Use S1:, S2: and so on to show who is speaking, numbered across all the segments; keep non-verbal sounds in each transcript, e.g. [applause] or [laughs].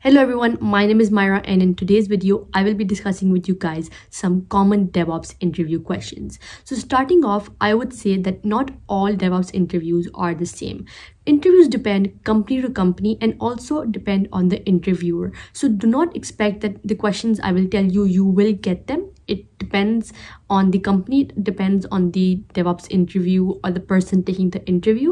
S1: Hello everyone, my name is Myra and in today's video, I will be discussing with you guys some common DevOps interview questions. So starting off, I would say that not all DevOps interviews are the same. Interviews depend company to company and also depend on the interviewer. So do not expect that the questions I will tell you, you will get them. It depends on the company, it depends on the DevOps interview or the person taking the interview.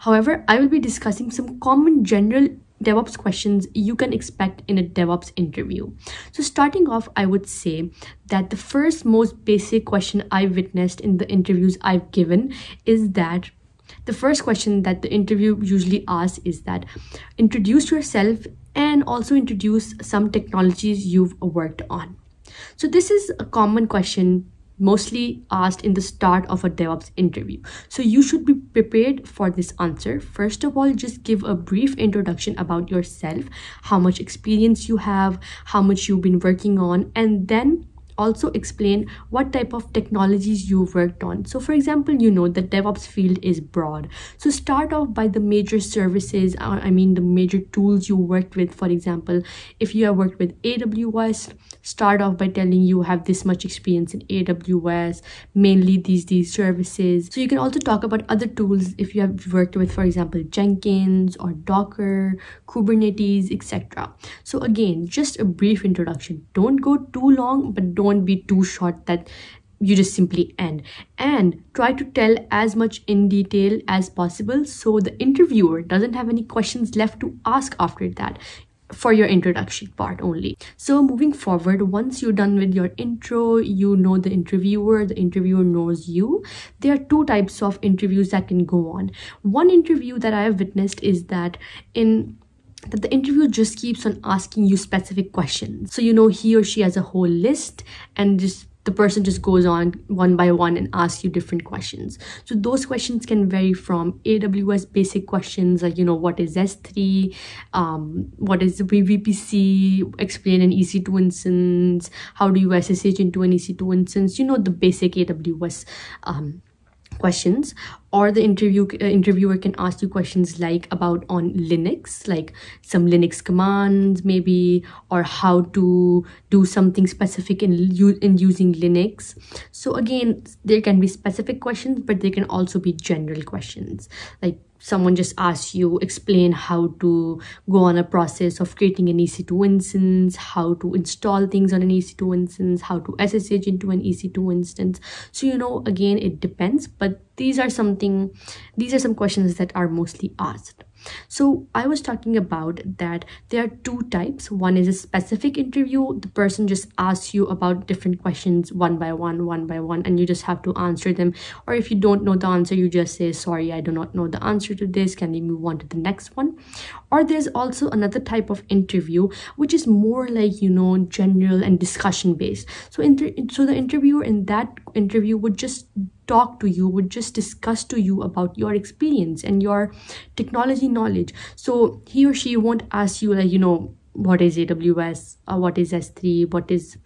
S1: However, I will be discussing some common general DevOps questions you can expect in a DevOps interview. So, starting off, I would say that the first most basic question I've witnessed in the interviews I've given is that the first question that the interview usually asks is that introduce yourself and also introduce some technologies you've worked on. So, this is a common question mostly asked in the start of a DevOps interview. So you should be prepared for this answer. First of all, just give a brief introduction about yourself, how much experience you have, how much you've been working on, and then also explain what type of technologies you've worked on. So for example, you know the DevOps field is broad. So start off by the major services, uh, I mean the major tools you worked with. For example, if you have worked with AWS, start off by telling you have this much experience in AWS, mainly these these services. So you can also talk about other tools if you have worked with, for example, Jenkins or Docker, Kubernetes, etc. So again, just a brief introduction. Don't go too long, but don't won't be too short that you just simply end and try to tell as much in detail as possible so the interviewer doesn't have any questions left to ask after that for your introduction part only. So moving forward, once you're done with your intro, you know the interviewer, the interviewer knows you. There are two types of interviews that can go on. One interview that I have witnessed is that in that the interviewer just keeps on asking you specific questions. So you know he or she has a whole list and just the person just goes on one by one and asks you different questions. So those questions can vary from AWS basic questions like, you know, what is S3, um, what is the VPC, explain an EC2 instance, how do you SSH into an EC2 instance, you know, the basic AWS um, questions or the interview uh, interviewer can ask you questions like about on linux like some linux commands maybe or how to do something specific in in using linux. So again there can be specific questions but there can also be general questions. Like someone just asks you explain how to go on a process of creating an ec2 instance how to install things on an ec2 instance how to ssh into an ec2 instance. So you know again it depends but these are something these are some questions that are mostly asked so I was talking about that there are two types. One is a specific interview. The person just asks you about different questions one by one, one by one, and you just have to answer them. Or if you don't know the answer, you just say, sorry, I do not know the answer to this. Can we move on to the next one? Or there's also another type of interview, which is more like, you know, general and discussion based. So, inter- so the interviewer in that interview would just talk to you would just discuss to you about your experience and your technology knowledge. So he or she won't ask you like you know what is aws uh, what is s3 what is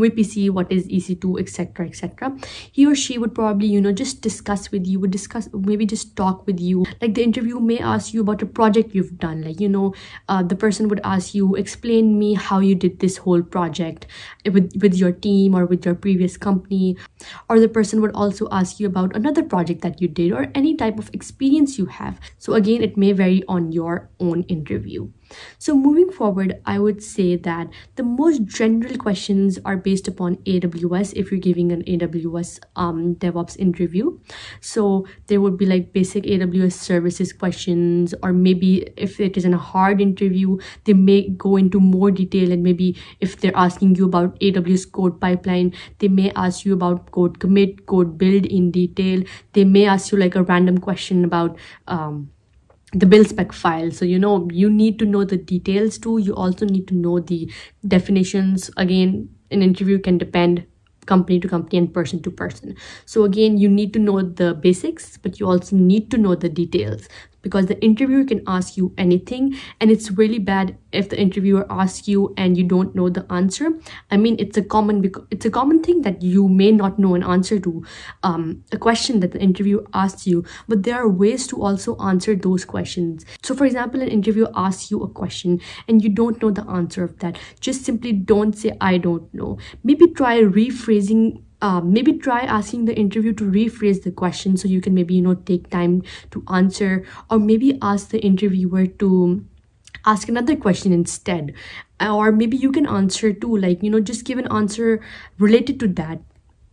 S1: VPC, what is EC2, etc., etc. He or she would probably, you know, just discuss with you, would discuss, maybe just talk with you. Like the interview may ask you about a project you've done. Like, you know, uh, the person would ask you, explain me how you did this whole project with, with your team or with your previous company. Or the person would also ask you about another project that you did or any type of experience you have. So again, it may vary on your own interview. So moving forward, I would say that the most general questions are based upon AWS if you're giving an AWS um, DevOps interview. So there would be like basic AWS services questions, or maybe if it is in a hard interview, they may go into more detail and maybe if they're asking you about AWS code pipeline, they may ask you about code commit, code build in detail. They may ask you like a random question about um, the build spec file so you know you need to know the details too you also need to know the definitions again an interview can depend company to company and person to person. So again you need to know the basics but you also need to know the details because the interviewer can ask you anything and it's really bad if the interviewer asks you and you don't know the answer. I mean it's a common it's a common thing that you may not know an answer to um, a question that the interviewer asks you but there are ways to also answer those questions. So for example an interviewer asks you a question and you don't know the answer of that. Just simply don't say i don't know. Maybe try rephrasing uh, maybe try asking the interview to rephrase the question so you can maybe you know take time to answer or maybe ask the interviewer to ask another question instead. Or maybe you can answer too like you know just give an answer related to that.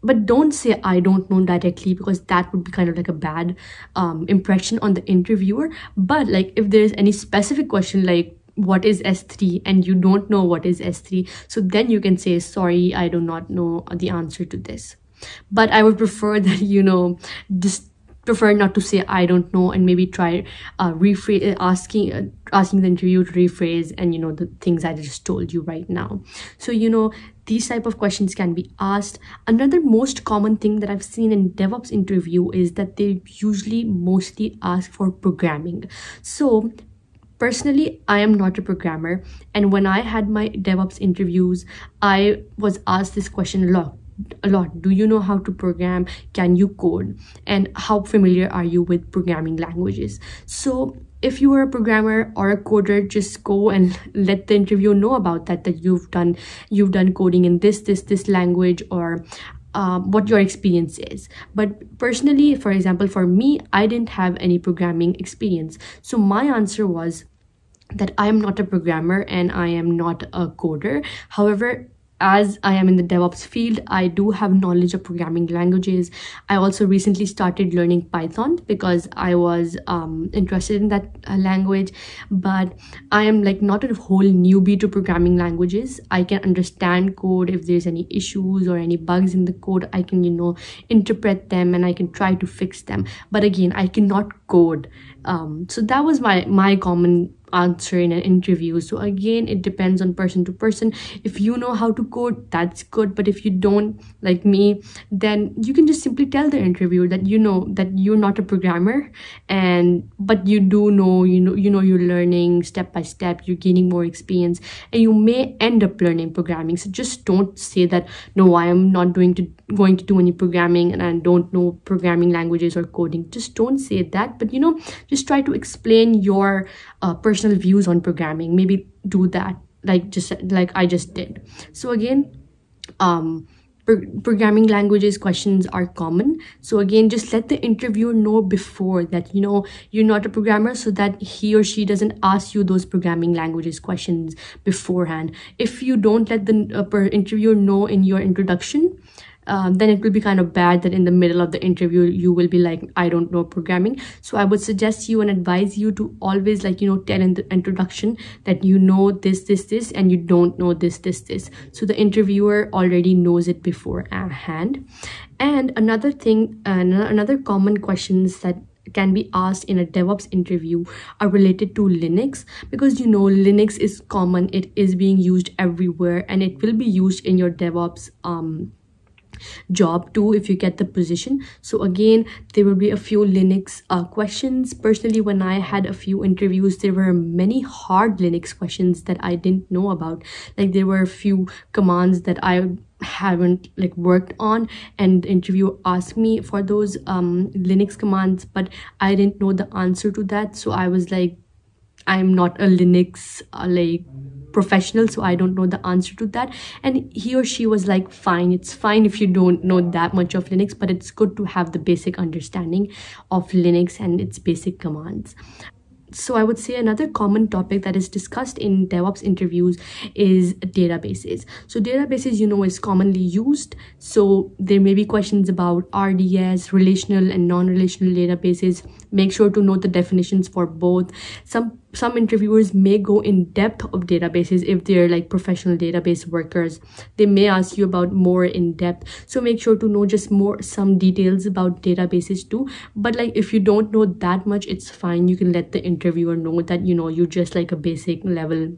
S1: But don't say i don't know directly because that would be kind of like a bad um, impression on the interviewer. But like if there's any specific question like what is S3 and you don't know what is S3 so then you can say sorry I do not know the answer to this. But I would prefer [laughs] that you know just prefer not to say I don't know and maybe try uh, rephrase asking uh, asking the interview to rephrase and you know the things I just told you right now. So you know these type of questions can be asked. Another most common thing that i've seen in devops interview is that they usually mostly ask for programming. So Personally, I am not a programmer, and when I had my DevOps interviews, I was asked this question a lot. A lot. Do you know how to program? Can you code? And how familiar are you with programming languages? So, if you are a programmer or a coder just go and [laughs] let the interviewer know about that that you've done you've done coding in this this this language or um, what your experience is. But personally, for example, for me, I didn't have any programming experience. So my answer was that I am not a programmer and I am not a coder. However, as I am in the DevOps field, I do have knowledge of programming languages. I also recently started learning Python because I was um, interested in that uh, language. But I am like not a whole newbie to programming languages. I can understand code if there's any issues or any bugs in the code. I can, you know, interpret them and I can try to fix them. But again, I cannot code. Um, so that was my my common answer in an interview. So again it depends on person to person. If you know how to code that's good. But if you don't like me then you can just simply tell the interviewer that you know that you're not a programmer and but you do know you know you know you're learning step by step you're gaining more experience and you may end up learning programming. So just don't say that no i am not doing to going to do any programming and i don't know programming languages or coding. Just don't say that. But you know just try to explain your uh, personal views on programming maybe do that like just like i just did. So again um programming languages questions are common. So again just let the interviewer know before that you know you're not a programmer so that he or she doesn't ask you those programming languages questions beforehand. If you don't let the uh, interviewer know in your introduction um, then it will be kind of bad that in the middle of the interview you will be like i don't know programming. So i would suggest you and advise you to always like you know tell in the introduction that you know this this this and you don't know this this this. So the interviewer already knows it beforehand and another thing uh, another common questions that can be asked in a DevOps interview are related to Linux because you know Linux is common, it is being used everywhere, and it will be used in your DevOps um, job too if you get the position. So again there will be a few linux uh, questions. Personally when i had a few interviews there were many hard linux questions that i didn't know about. Like there were a few commands that i haven't like worked on and the interview asked me for those um linux commands but i didn't know the answer to that. So i was like i'm not a linux uh, like professional so i don't know the answer to that. And he or she was like fine it's fine if you don't know that much of linux but it's good to have the basic understanding of linux and its basic commands. So i would say another common topic that is discussed in devops interviews is databases. So databases you know is commonly used. So there may be questions about rds relational and non-relational databases. Make sure to know the definitions for both. Some some interviewers may go in depth of databases if they're like professional database workers. They may ask you about more in depth. So make sure to know just more some details about databases too. But like if you don't know that much it's fine. You can let the interviewer know that you know you're just like a basic level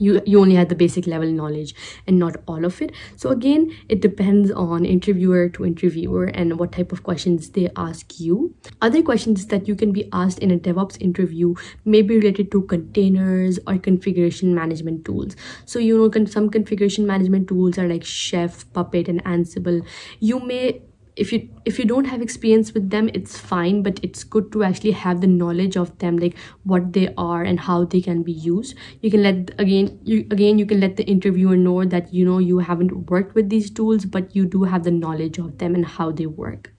S1: you you only had the basic level knowledge and not all of it. So again it depends on interviewer to interviewer and what type of questions they ask you. Other questions that you can be asked in a devops interview may be related to containers or configuration management tools. So you know some configuration management tools are like chef puppet and ansible. You may if you if you don't have experience with them it's fine but it's good to actually have the knowledge of them like what they are and how they can be used. You can let again you again you can let the interviewer know that you know you haven't worked with these tools but you do have the knowledge of them and how they work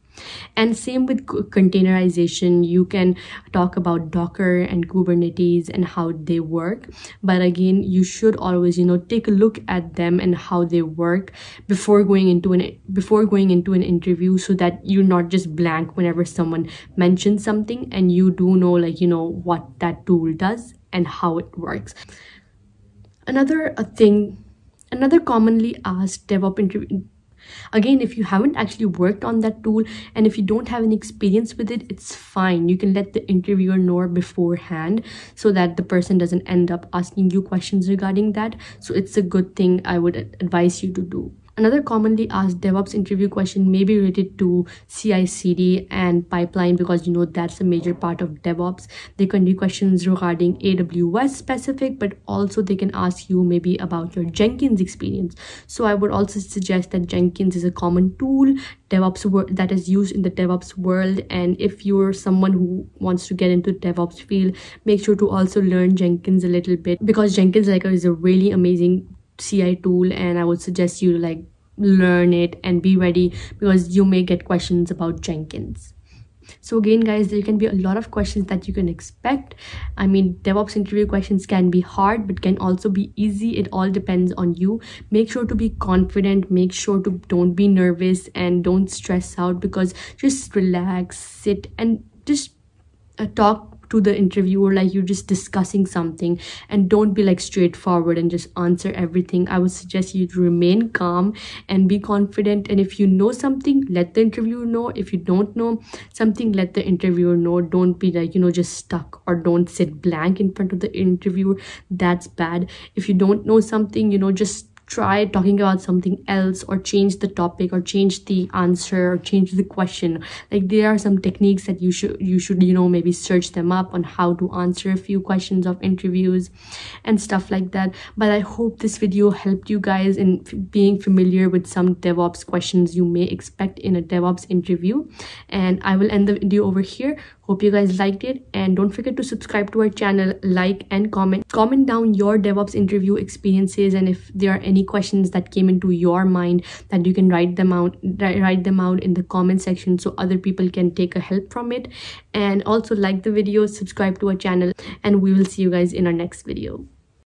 S1: and same with containerization. You can talk about docker and kubernetes and how they work. But again you should always you know take a look at them and how they work before going into an before going into an interview so that you're not just blank whenever someone mentions something and you do know like you know what that tool does and how it works. Another thing another commonly asked DevOps interview again if you haven't actually worked on that tool and if you don't have any experience with it it's fine. You can let the interviewer know beforehand so that the person doesn't end up asking you questions regarding that. So it's a good thing i would advise you to do Another commonly asked DevOps interview question may be related to CI/CD and pipeline because you know that's a major part of DevOps. They can do questions regarding AWS specific, but also they can ask you maybe about your Jenkins experience. So I would also suggest that Jenkins is a common tool DevOps that is used in the DevOps world. And if you're someone who wants to get into DevOps field, make sure to also learn Jenkins a little bit because Jenkins like is a really amazing CI tool and I would suggest you like learn it and be ready because you may get questions about Jenkins. So again guys, there can be a lot of questions that you can expect. I mean, DevOps interview questions can be hard but can also be easy. It all depends on you. Make sure to be confident, make sure to don't be nervous and don't stress out because just relax, sit and just uh, talk to the interviewer like you're just discussing something and don't be like straightforward and just answer everything. I would suggest you to remain calm and be confident. And if you know something let the interviewer know. If you don't know something let the interviewer know. Don't be like you know just stuck or don't sit blank in front of the interviewer. That's bad. If you don't know something you know just try talking about something else or change the topic or change the answer or change the question. Like there are some techniques that you should you should you know maybe search them up on how to answer a few questions of interviews and stuff like that. But i hope this video helped you guys in being familiar with some devops questions you may expect in a devops interview. And i will end the video over here hope you guys liked it and don't forget to subscribe to our channel like and comment. Comment down your devops interview experiences and if there are any questions that came into your mind that you can write them out write them out in the comment section so other people can take a help from it. And also like the video subscribe to our channel and we will see you guys in our next video